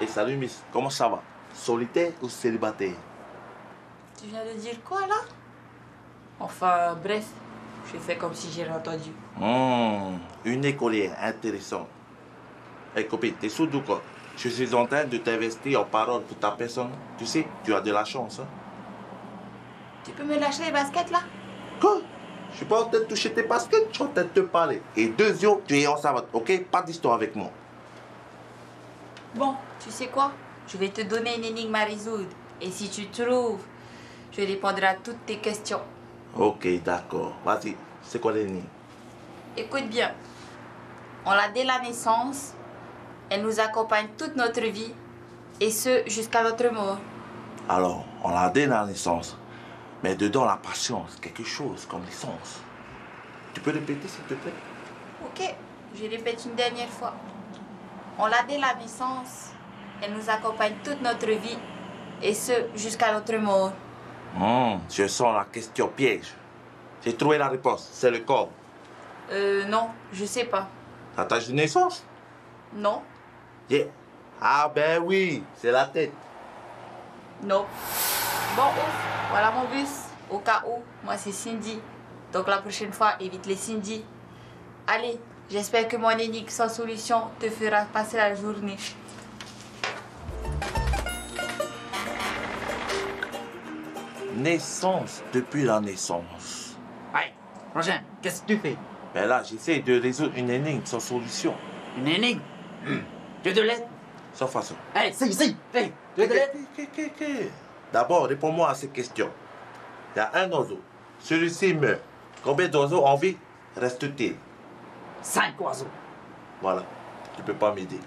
Et salut Miss, comment ça va? Solitaire ou célibataire? Tu viens de dire quoi là? Enfin, bref, je fais comme si j'ai entendu. Hmm, Une écolière intéressante. Eh copine, t'es sourde ou quoi? Je suis en train de t'investir en parole pour ta personne. Tu sais, tu as de la chance. Hein? Tu peux me lâcher les baskets là? Quoi? Je suis pas en train de toucher tes baskets, je suis en train de te parler. Et deux yeux, tu es en savate, ok? Pas d'histoire avec moi. Bon, tu sais quoi? Je vais te donner une énigme à résoudre. Et si tu trouves, je répondrai à toutes tes questions. Ok, d'accord. Vas-y, c'est quoi l'énigme? Écoute bien. On l'a dès la naissance. Elle nous accompagne toute notre vie. Et ce, jusqu'à notre mort. Alors, on l'a dès la naissance. Mais dedans, la patience, quelque chose comme l'essence. Tu peux répéter, s'il te plaît? Ok, je répète une dernière fois. On l'a dès la naissance. Elle nous accompagne toute notre vie. Et ce, jusqu'à notre mort. Hmm, Je sens la question piège. J'ai trouvé la réponse, c'est le corps. Euh, non, je sais pas. Ta tâche de naissance Non, Yeah. Ah ben oui, c'est la tête. non. Bon, ouf, voilà mon bus. Au cas où, moi c'est Cindy. Donc la prochaine fois, évite les Cindy. Allez, j'espère que mon énigme sans solution te fera passer la journée. Naissance depuis la naissance. Ouais, prochain, qu'est-ce que tu fais? Ben là, j'essaie de résoudre une énigme sans solution. Une énigme? Tu veux de l'aide Sans façon. Allez, si, si, hey, tu ok. D'abord, réponds-moi à ces questions. Il y a un oiseau. Celui-ci meurt. Combien d'oiseaux en vie reste-t-il Cinq oiseaux. Voilà. Tu peux pas m'aider.